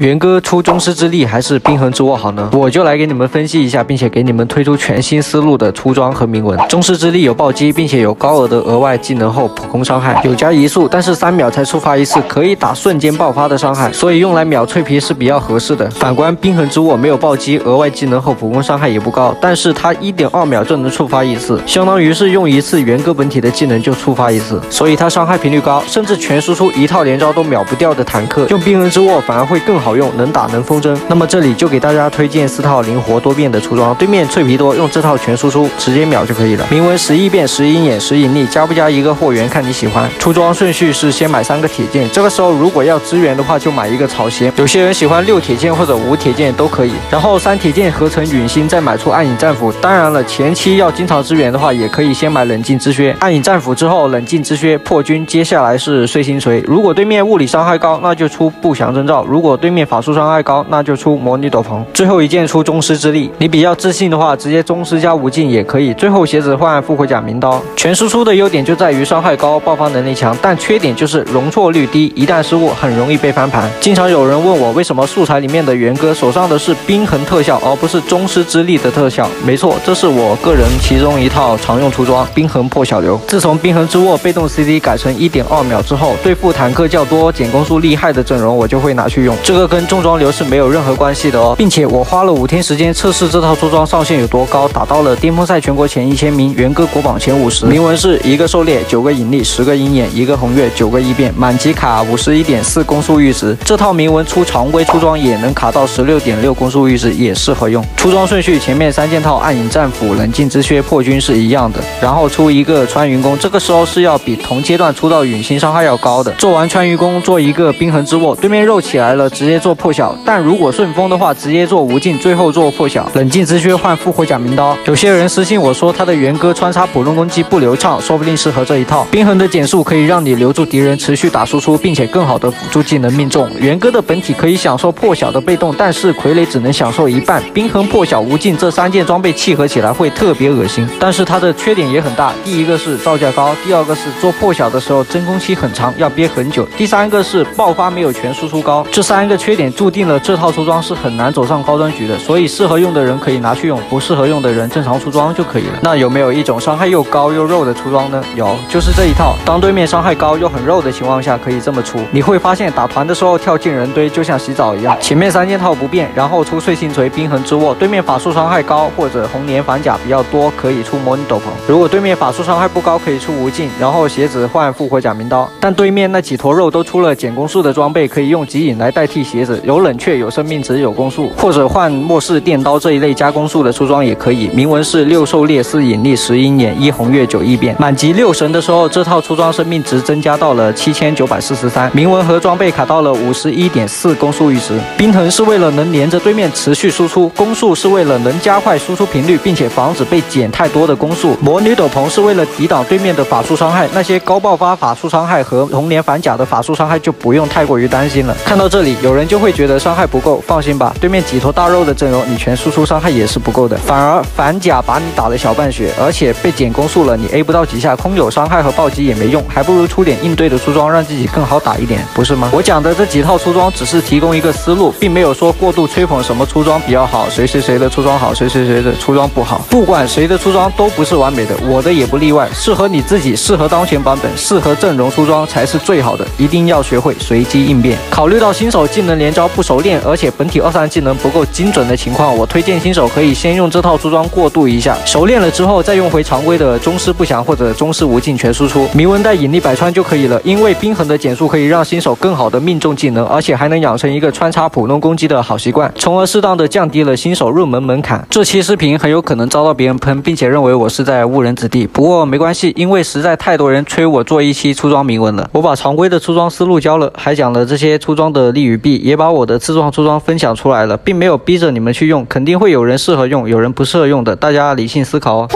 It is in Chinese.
元哥出宗师之力还是冰痕之握好呢？我就来给你们分析一下，并且给你们推出全新思路的出装和铭文。宗师之力有暴击，并且有高额的额外技能后普攻伤害，有加移速，但是三秒才触发一次，可以打瞬间爆发的伤害，所以用来秒脆皮是比较合适的。反观冰痕之握没有暴击，额外技能后普攻伤害也不高，但是它一点二秒就能触发一次，相当于是用一次元哥本体的技能就触发一次，所以它伤害频率高，甚至全输出一套连招都秒不掉的坦克，用冰痕之握反而会更好。好用，能打能风筝。那么这里就给大家推荐四套灵活多变的出装。对面脆皮多，用这套全输出，直接秒就可以了。铭文十一变，十鹰眼，十引力，加不加一个货源看你喜欢。出装顺序是先买三个铁剑，这个时候如果要支援的话，就买一个草鞋。有些人喜欢六铁剑或者五铁剑都可以。然后三铁剑合成陨星，再买出暗影战斧。当然了，前期要经常支援的话，也可以先买冷静之靴。暗影战斧之后，冷静之靴破军，接下来是碎星锤。如果对面物理伤害高，那就出不祥征兆。如果对面面法术伤害高，那就出魔女斗篷，最后一件出宗师之力。你比较自信的话，直接宗师加无尽也可以。最后鞋子换复活甲名刀。全输出的优点就在于伤害高，爆发能力强，但缺点就是容错率低，一旦失误很容易被翻盘。经常有人问我，为什么素材里面的元哥手上的是冰痕特效，而不是宗师之力的特效？没错，这是我个人其中一套常用出装——冰痕破小流。自从冰痕之握被动 CD 改成一点二秒之后，对付坦克较多、减攻速厉害的阵容，我就会拿去用。这个跟重装流是没有任何关系的哦，并且我花了五天时间测试这套出装上限有多高，打到了巅峰赛全国前一千名，元歌国榜前五十。铭文是一个狩猎，九个引力，十个鹰眼，一个红月，九个异变，满级卡五十一点四攻速阈值。这套铭文出常规出装也能卡到十六点六攻速阈值，也适合用。出装顺序前面三件套暗影战斧、冷静之靴、破军是一样的，然后出一个穿云弓，这个时候是要比同阶段出到陨星伤害要高的。做完穿云弓，做一个冰痕之握，对面肉起来了，直接做破晓。但如果顺风的话，直接做无尽，最后做破晓。冷静之靴换复活甲名刀。有些人私信我说他的元歌穿插普通攻击不流畅，说不定适合这一套。冰痕的减速可以让你留住敌人，持续打输出，并且更好的辅助技能命中。元歌的本体可以享受破晓的被动，但是傀儡只能享受一半。冰痕、破晓、无尽这三件装备契合起来会特别恶心，但是它的缺点也很大。第一个是造价高，第二个是做破晓的时候真空期很长，要憋很久。第三个是爆发没有全输出高。这三个缺点注定了这套出装是很难走上高端局的，所以适合用的人可以拿去用，不适合用的人正常出装就可以了。那有没有一种伤害又高又肉的出装呢？有，就是这一套。当对面伤害高又很肉的情况下，可以这么出。你会发现打团的时候跳进人堆就像洗澡一样。前面三件套不变，然后出碎星锤、冰痕之握。对面法术伤害高或者红莲反甲比较多，可以出魔女斗篷。如果对面法术伤害不高，可以出无尽，然后鞋子换复活假名刀。但对面那几坨肉都出了减攻速的装备，可以用极影来代替鞋鞋子。有冷却，有生命值，有攻速，或者换末世电刀这一类加攻速的出装也可以。铭文是六兽猎四引力十鹰眼一红月九异变。满级六神的时候，这套出装生命值增加到了七千九百四十三。铭文和装备卡到了五十一点四攻速阈值。冰藤是为了能连着对面持续输出，攻速是为了能加快输出频率，并且防止被减太多的攻速。魔女斗篷是为了抵挡对面的法术伤害，那些高爆发法术伤害和红莲反甲的法术伤害就不用太过于担心了。看到这里，有人就会觉得伤害不够，放心吧，对面几坨大肉的阵容，你全输出伤害也是不够的，反而反甲把你打了小半血，而且被减攻速了，你 A 不到几下，空有伤害和暴击也没用，还不如出点应对的出装，让自己更好打一点，不是吗？我讲的这几套出装只是提供一个思路，并没有说过度吹捧什么出装比较好，谁谁谁的出装好，谁谁谁的出装不好，不管谁的出装都不是完美的，我的也不例外，适合你自己，适合当前版本，适合阵容出装才是最好的，一定要学会随机应变。考虑到新手进能连招不熟练，而且本体二三技能不够精准的情况，我推荐新手可以先用这套出装过渡一下，熟练了之后再用回常规的宗师不祥或者宗师无尽全输出，铭文带引力百穿就可以了。因为冰痕的减速可以让新手更好的命中技能，而且还能养成一个穿插普通攻击的好习惯，从而适当的降低了新手入门门槛。这期视频很有可能遭到别人喷，并且认为我是在误人子弟。不过没关系，因为实在太多人催我做一期出装铭文了，我把常规的出装思路教了，还讲了这些出装的利与弊，也把我的自创出装分享出来了，并没有逼着你们去用，肯定会有人适合用，有人不适合用的，大家理性思考哦。